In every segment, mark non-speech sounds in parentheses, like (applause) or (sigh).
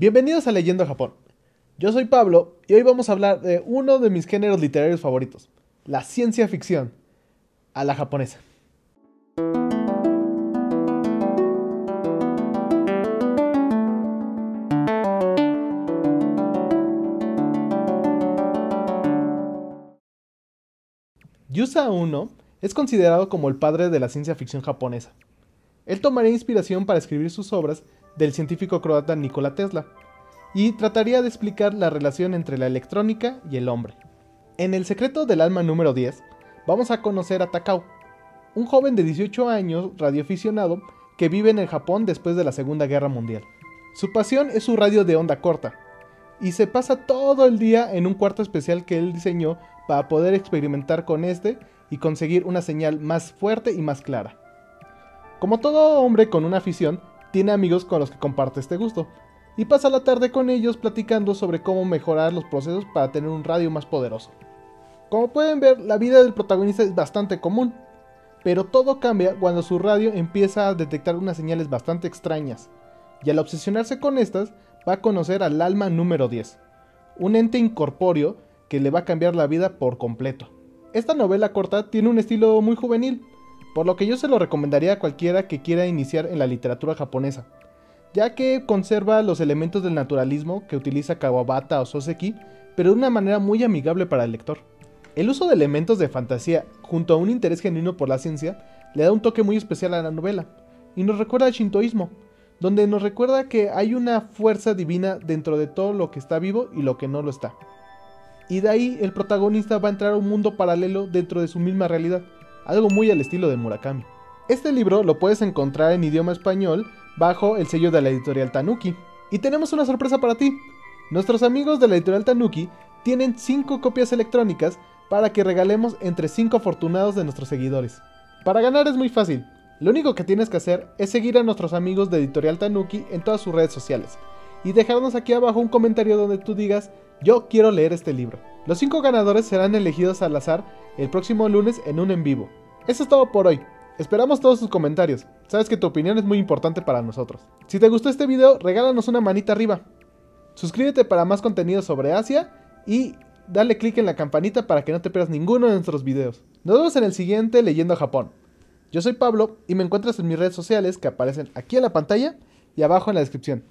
Bienvenidos a Leyendo Japón. Yo soy Pablo y hoy vamos a hablar de uno de mis géneros literarios favoritos, la ciencia ficción, a la japonesa. Yusa Uno es considerado como el padre de la ciencia ficción japonesa. Él tomaría inspiración para escribir sus obras del científico croata Nikola Tesla, y trataría de explicar la relación entre la electrónica y el hombre. En El secreto del alma número 10, vamos a conocer a Takao, un joven de 18 años radioaficionado que vive en el Japón después de la Segunda Guerra Mundial. Su pasión es su radio de onda corta, y se pasa todo el día en un cuarto especial que él diseñó para poder experimentar con este y conseguir una señal más fuerte y más clara. Como todo hombre con una afición, tiene amigos con los que comparte este gusto, y pasa la tarde con ellos platicando sobre cómo mejorar los procesos para tener un radio más poderoso. Como pueden ver, la vida del protagonista es bastante común, pero todo cambia cuando su radio empieza a detectar unas señales bastante extrañas, y al obsesionarse con estas, va a conocer al alma número 10, un ente incorpóreo que le va a cambiar la vida por completo. Esta novela corta tiene un estilo muy juvenil, por lo que yo se lo recomendaría a cualquiera que quiera iniciar en la literatura japonesa, ya que conserva los elementos del naturalismo que utiliza Kawabata o Soseki, pero de una manera muy amigable para el lector. El uso de elementos de fantasía junto a un interés genuino por la ciencia le da un toque muy especial a la novela, y nos recuerda al shintoísmo, donde nos recuerda que hay una fuerza divina dentro de todo lo que está vivo y lo que no lo está. Y de ahí el protagonista va a entrar a un mundo paralelo dentro de su misma realidad, algo muy al estilo de Murakami. Este libro lo puedes encontrar en idioma español bajo el sello de la editorial Tanuki. Y tenemos una sorpresa para ti. Nuestros amigos de la editorial Tanuki tienen 5 copias electrónicas para que regalemos entre 5 afortunados de nuestros seguidores. Para ganar es muy fácil. Lo único que tienes que hacer es seguir a nuestros amigos de Editorial Tanuki en todas sus redes sociales y dejarnos aquí abajo un comentario donde tú digas yo quiero leer este libro. Los 5 ganadores serán elegidos al azar el próximo lunes en un en vivo. Eso es todo por hoy. Esperamos todos sus comentarios. Sabes que tu opinión es muy importante para nosotros. Si te gustó este video, regálanos una manita arriba. Suscríbete para más contenido sobre Asia y dale click en la campanita para que no te pierdas ninguno de nuestros videos. Nos vemos en el siguiente Leyendo Japón. Yo soy Pablo y me encuentras en mis redes sociales que aparecen aquí en la pantalla y abajo en la descripción.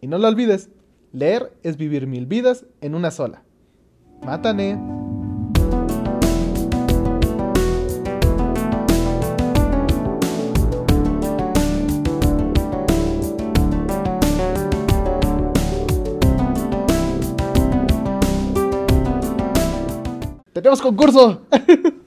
Y no lo olvides, leer es vivir mil vidas en una sola. Mátane. ¡Tenemos concurso! (laughs)